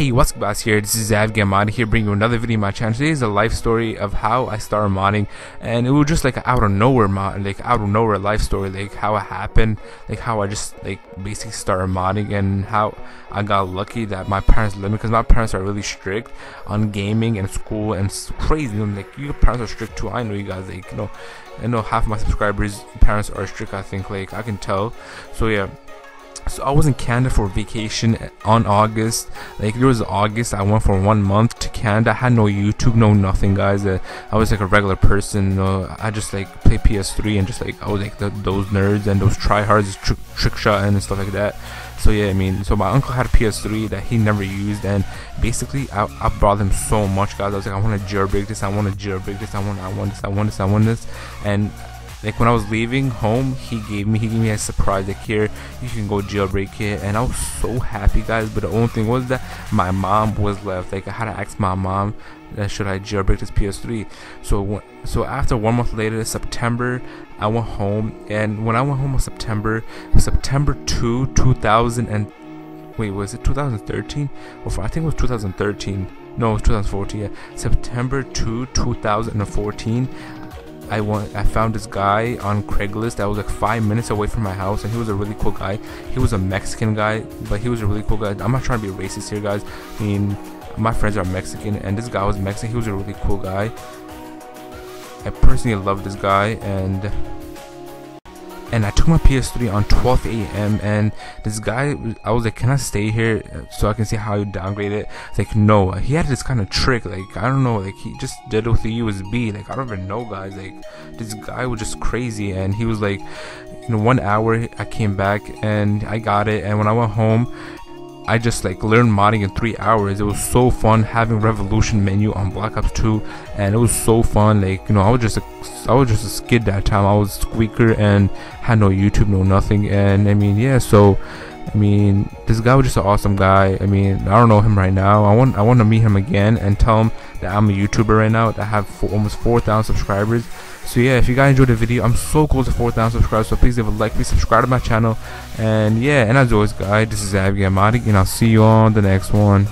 Hey, what's up guys here, this is Zav Gamadi here bringing you another video on my channel. Today is a life story of how I started modding and it was just like out of nowhere mod, like out of nowhere life story, like how it happened, like how I just like basically started modding and how I got lucky that my parents let me because my parents are really strict on gaming and school and it's crazy. Know, like your parents are strict too. I know you guys like you know, I know half my subscribers parents are strict. I think like I can tell. So yeah so I was in Canada for vacation on August. Like it was August, I went for one month to Canada. I had no YouTube, no nothing, guys. Uh, I was like a regular person. Uh, I just like play PS3 and just like I was like the, those nerds and those tryhards, trick, trick shot and stuff like that. So yeah, I mean, so my uncle had a PS3 that he never used, and basically I, I brought him so much, guys. I was like, I want to jailbreak this, I want to jailbreak this, I want, I want this, I want this, I want this, and like when I was leaving home, he gave me he gave me a surprise like here you can go jailbreak it, and I was so happy, guys. But the only thing was that my mom was left. Like I had to ask my mom that should I jailbreak this PS3. So so after one month later, September, I went home, and when I went home in September, September two, two thousand and wait, was it 2013? Or I think it was 2013. No, it was 2014. Yeah. September 2, 2014. I want I found this guy on Craigslist that was like five minutes away from my house, and he was a really cool guy. He was a Mexican guy, but he was a really cool guy. I'm not trying to be racist here, guys. I mean, my friends are Mexican, and this guy was Mexican. He was a really cool guy. I personally love this guy, and and I took my PS3 on 12 a.m. and this guy, I was like, can I stay here so I can see how you downgrade it? Like, no, he had this kind of trick, like, I don't know, like, he just did it with the USB, like, I don't even know, guys, like, this guy was just crazy, and he was like, in one hour, I came back, and I got it, and when I went home, I just like learned modding in three hours. It was so fun having Revolution menu on Black Ops 2, and it was so fun. Like you know, I was just a, I was just a skid that time. I was squeaker and had no YouTube, no nothing. And I mean, yeah. So I mean, this guy was just an awesome guy. I mean, I don't know him right now. I want I want to meet him again and tell him that I'm a YouTuber right now. That I have four, almost 4,000 subscribers. So yeah, if you guys enjoyed the video, I'm so close to 4,000 subscribers. So please leave a like, please subscribe to my channel. And yeah, and as always, guys, this is Abby Amadi, and I'll see you on the next one.